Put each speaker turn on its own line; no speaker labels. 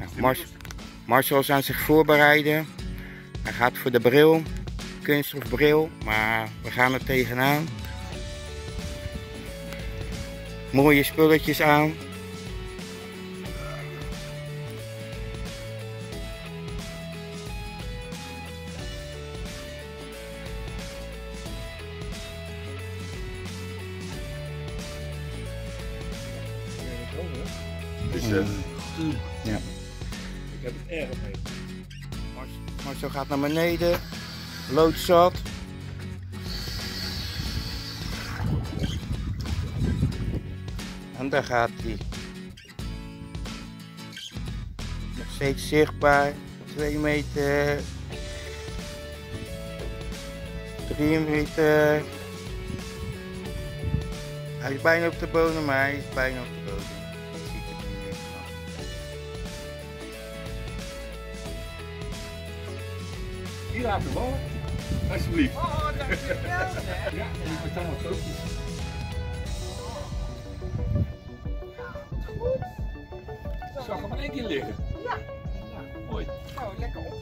Nou, Mars, Marcel is aan zich voorbereiden. Hij gaat voor de bril, kunststof bril, maar we gaan er tegenaan. Mooie spulletjes aan.
Dus, eh,
Ja.
Ik heb het erg mee.
Mars- Marcel gaat naar beneden, lood zat. En daar gaat hij. Nog steeds zichtbaar. 2 meter. 3 meter. Hij is bijna op de bodem, maar hij is bijna op de bodem.
Hier laat de. Alsjeblieft.
Oh, dankjewel. hè.
Ja, en ik betaal het ook. Ik zag hem in één keer liggen.
Ja.
Mooi.
Nou, lekker op.